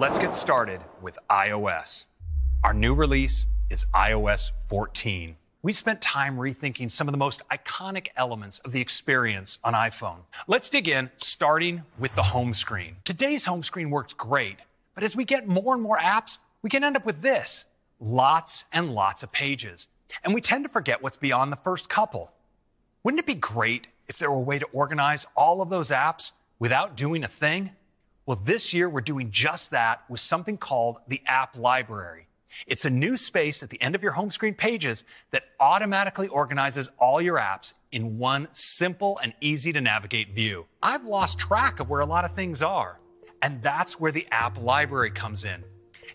let's get started with iOS. Our new release is iOS 14. We spent time rethinking some of the most iconic elements of the experience on iPhone. Let's dig in, starting with the home screen. Today's home screen works great, but as we get more and more apps, we can end up with this lots and lots of pages. And we tend to forget what's beyond the first couple. Wouldn't it be great if there were a way to organize all of those apps without doing a thing? Well, this year we're doing just that with something called the App Library. It's a new space at the end of your home screen pages that automatically organizes all your apps in one simple and easy to navigate view. I've lost track of where a lot of things are, and that's where the App Library comes in.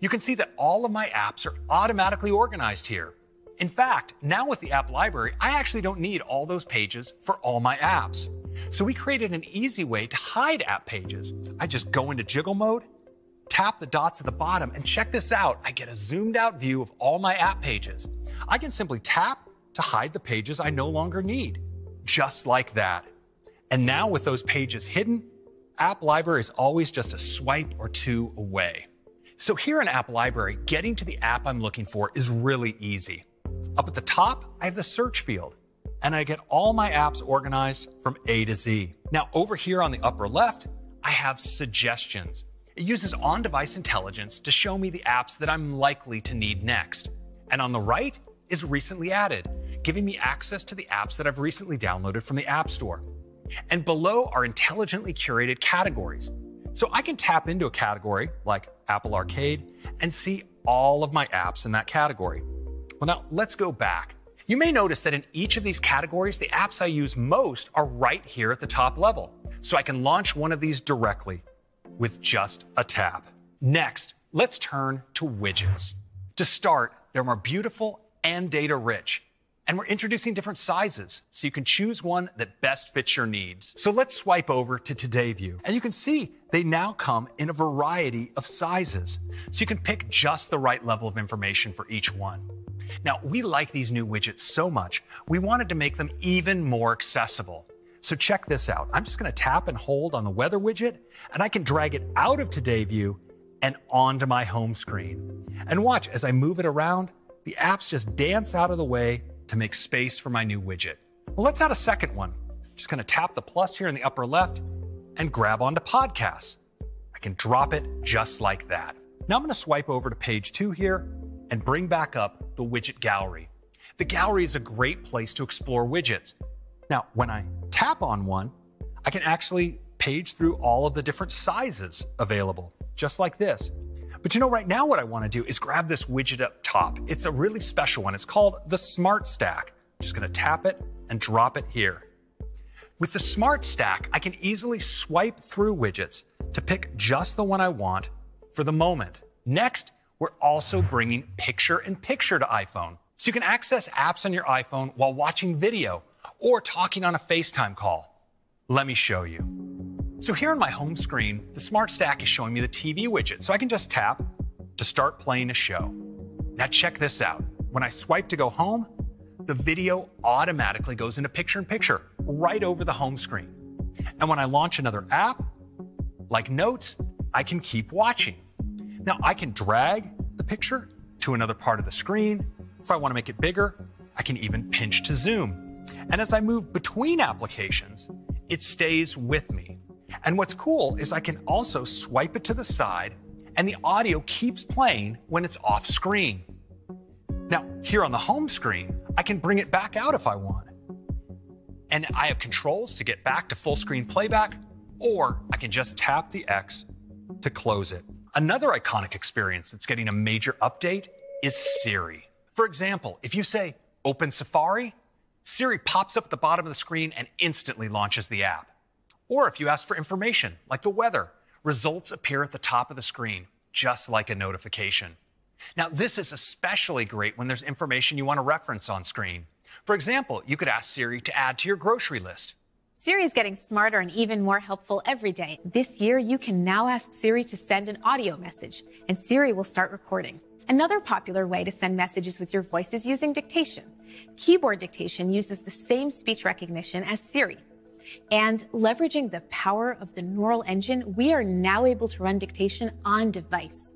You can see that all of my apps are automatically organized here. In fact, now with the App Library, I actually don't need all those pages for all my apps. So we created an easy way to hide app pages. I just go into jiggle mode tap the dots at the bottom, and check this out. I get a zoomed out view of all my app pages. I can simply tap to hide the pages I no longer need. Just like that. And now with those pages hidden, App Library is always just a swipe or two away. So here in App Library, getting to the app I'm looking for is really easy. Up at the top, I have the search field, and I get all my apps organized from A to Z. Now over here on the upper left, I have suggestions. It uses on device intelligence to show me the apps that I'm likely to need next. And on the right is recently added, giving me access to the apps that I've recently downloaded from the App Store. And below are intelligently curated categories. So I can tap into a category like Apple Arcade and see all of my apps in that category. Well, now let's go back. You may notice that in each of these categories, the apps I use most are right here at the top level. So I can launch one of these directly with just a tap. Next, let's turn to widgets. To start, they're more beautiful and data rich. And we're introducing different sizes, so you can choose one that best fits your needs. So let's swipe over to Today View. And you can see they now come in a variety of sizes. So you can pick just the right level of information for each one. Now, we like these new widgets so much, we wanted to make them even more accessible. So check this out. I'm just going to tap and hold on the weather widget and I can drag it out of Today View and onto my home screen. And watch as I move it around, the apps just dance out of the way to make space for my new widget. Well, let's add a second one. Just going to tap the plus here in the upper left and grab onto podcasts. I can drop it just like that. Now I'm to swipe over to page two here and bring back up the widget gallery. The gallery is a great place to explore widgets. Now, when I tap on one, I can actually page through all of the different sizes available, just like this. But you know, right now what I want to do is grab this widget up top. It's a really special one. It's called the Smart Stack. I'm just going to tap it and drop it here. With the Smart Stack, I can easily swipe through widgets to pick just the one I want for the moment. Next, we're also bringing picture in picture to iPhone. So you can access apps on your iPhone while watching video or talking on a FaceTime call. Let me show you. So here on my home screen, the Smart Stack is showing me the TV widget, so I can just tap to start playing a show. Now check this out. When I swipe to go home, the video automatically goes into picture in picture right over the home screen. And when I launch another app, like Notes, I can keep watching. Now I can drag the picture to another part of the screen. If I want to make it bigger, I can even pinch to zoom. And as I move between applications, it stays with me. And what's cool is I can also swipe it to the side and the audio keeps playing when it's off screen. Now, here on the home screen, I can bring it back out if I want. And I have controls to get back to full screen playback, or I can just tap the X to close it. Another iconic experience that's getting a major update is Siri. For example, if you say, open Safari, Siri pops up at the bottom of the screen and instantly launches the app. Or if you ask for information, like the weather, results appear at the top of the screen, just like a notification. Now, this is especially great when there's information you want to reference on screen. For example, you could ask Siri to add to your grocery list. Siri is getting smarter and even more helpful every day. This year, you can now ask Siri to send an audio message, and Siri will start recording. Another popular way to send messages with your voice is using dictation. Keyboard dictation uses the same speech recognition as Siri. And leveraging the power of the neural engine, we are now able to run dictation on device.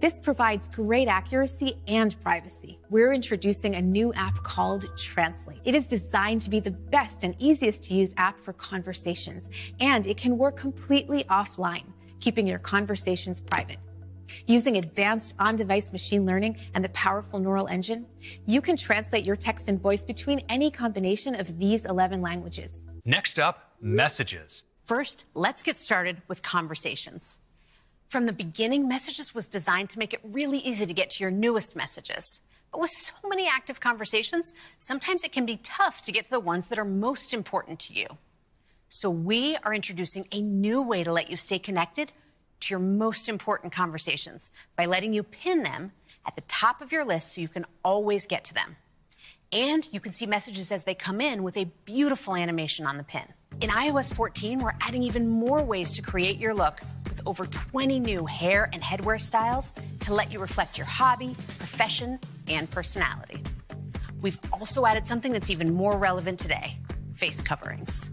This provides great accuracy and privacy. We're introducing a new app called Translate. It is designed to be the best and easiest to use app for conversations, and it can work completely offline, keeping your conversations private. Using advanced on-device machine learning and the powerful neural engine, you can translate your text and voice between any combination of these 11 languages. Next up, messages. First, let's get started with conversations. From the beginning, Messages was designed to make it really easy to get to your newest messages. But with so many active conversations, sometimes it can be tough to get to the ones that are most important to you. So we are introducing a new way to let you stay connected to your most important conversations by letting you pin them at the top of your list so you can always get to them. And you can see messages as they come in with a beautiful animation on the pin. In iOS 14, we're adding even more ways to create your look with over 20 new hair and headwear styles to let you reflect your hobby, profession, and personality. We've also added something that's even more relevant today face coverings.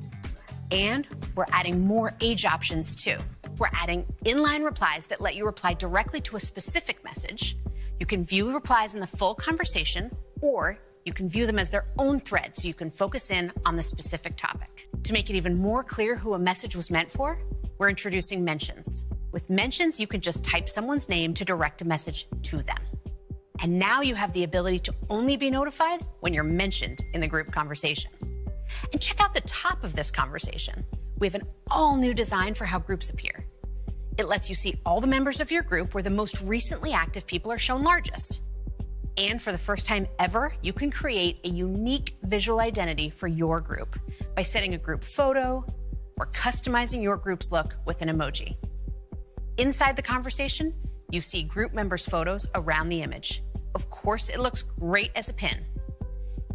And we're adding more age options too. We're adding inline replies that let you reply directly to a specific message. You can view replies in the full conversation, or you can view them as their own thread so you can focus in on the specific topic. To make it even more clear who a message was meant for, we're introducing mentions. With mentions, you can just type someone's name to direct a message to them. And now you have the ability to only be notified when you're mentioned in the group conversation. And check out the top of this conversation. We have an all new design for how groups appear. It lets you see all the members of your group where the most recently active people are shown largest. And for the first time ever, you can create a unique visual identity for your group by setting a group photo or customizing your group's look with an emoji. Inside the conversation, you see group members' photos around the image. Of course, it looks great as a pin,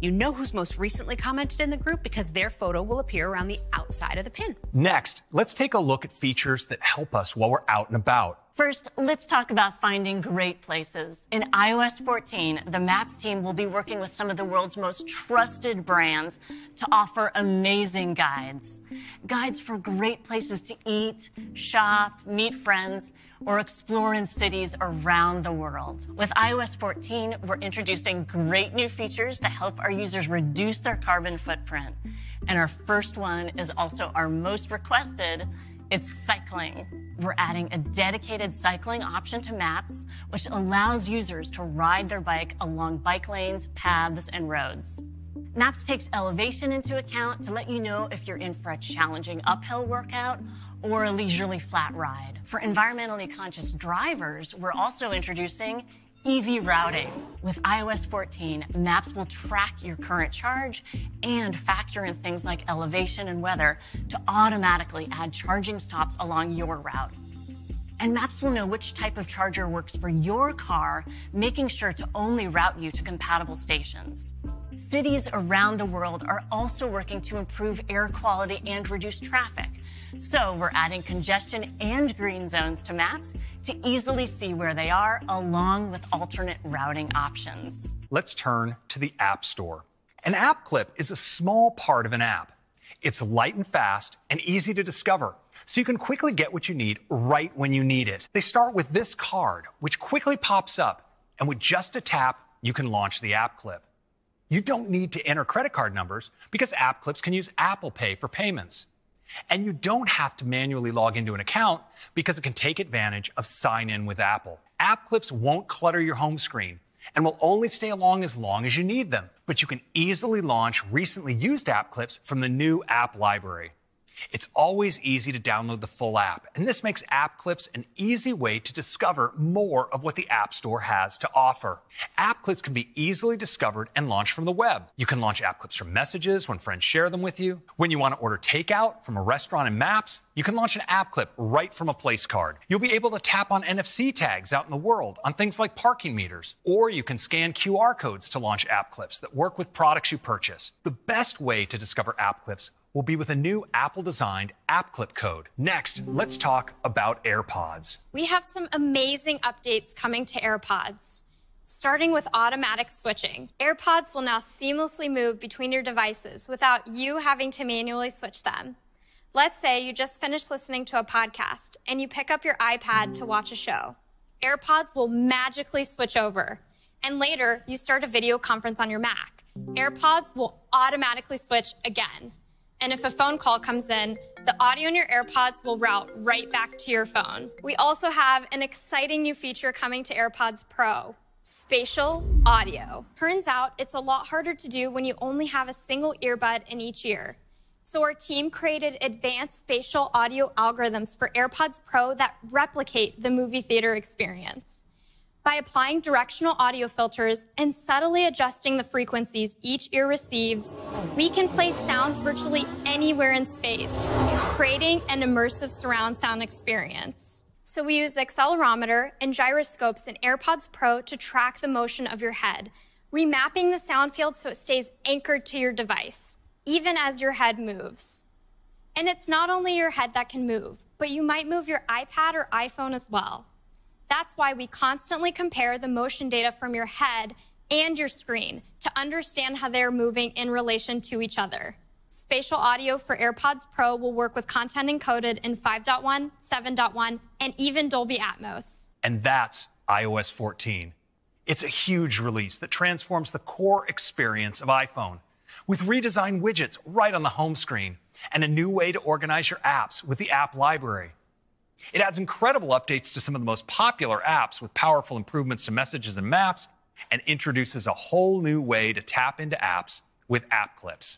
you know who's most recently commented in the group because their photo will appear around the outside of the pin. Next, let's take a look at features that help us while we're out and about. First, let's talk about finding great places. In iOS 14, the Maps team will be working with some of the world's most trusted brands to offer amazing guides. Guides for great places to eat, shop, meet friends, or explore in cities around the world. With iOS 14, we're introducing great new features to help our users reduce their carbon footprint. And our first one is also our most requested it's cycling. We're adding a dedicated cycling option to maps, which allows users to ride their bike along bike lanes, paths, and roads. Maps takes elevation into account to let you know if you're in for a challenging uphill workout or a leisurely flat ride. For environmentally conscious drivers, we're also introducing EV routing. With iOS 14, Maps will track your current charge and factor in things like elevation and weather to automatically add charging stops along your route. And Maps will know which type of charger works for your car, making sure to only route you to compatible stations. Cities around the world are also working to improve air quality and reduce traffic. So we're adding congestion and green zones to maps to easily see where they are, along with alternate routing options. Let's turn to the App Store. An app clip is a small part of an app. It's light and fast and easy to discover, so you can quickly get what you need right when you need it. They start with this card, which quickly pops up, and with just a tap, you can launch the app clip. You don't need to enter credit card numbers because app clips can use Apple Pay for payments. And you don't have to manually log into an account because it can take advantage of sign in with Apple. App clips won't clutter your home screen and will only stay along as long as you need them. But you can easily launch recently used app clips from the new app library. It's always easy to download the full app, and this makes App Clips an easy way to discover more of what the App Store has to offer. App Clips can be easily discovered and launched from the web. You can launch App Clips from messages when friends share them with you. When you want to order takeout from a restaurant in Maps, you can launch an app clip right from a place card. You'll be able to tap on NFC tags out in the world on things like parking meters, or you can scan QR codes to launch app clips that work with products you purchase. The best way to discover app clips will be with a new Apple designed app clip code. Next, let's talk about AirPods. We have some amazing updates coming to AirPods. Starting with automatic switching, AirPods will now seamlessly move between your devices without you having to manually switch them. Let's say you just finished listening to a podcast and you pick up your iPad to watch a show. AirPods will magically switch over. And later, you start a video conference on your Mac. AirPods will automatically switch again. And if a phone call comes in, the audio in your AirPods will route right back to your phone. We also have an exciting new feature coming to AirPods Pro spatial audio. Turns out it's a lot harder to do when you only have a single earbud in each ear. So our team created advanced spatial audio algorithms for AirPods Pro that replicate the movie theater experience. By applying directional audio filters and subtly adjusting the frequencies each ear receives, we can play sounds virtually anywhere in space, creating an immersive surround sound experience. So we use the accelerometer and gyroscopes in AirPods Pro to track the motion of your head, remapping the sound field so it stays anchored to your device even as your head moves. And it's not only your head that can move, but you might move your iPad or iPhone as well. That's why we constantly compare the motion data from your head and your screen to understand how they're moving in relation to each other. Spatial audio for AirPods Pro will work with content encoded in 5.1, 7.1, and even Dolby Atmos. And that's iOS 14. It's a huge release that transforms the core experience of iPhone with redesigned widgets right on the home screen and a new way to organize your apps with the app library. It adds incredible updates to some of the most popular apps with powerful improvements to messages and maps and introduces a whole new way to tap into apps with app clips.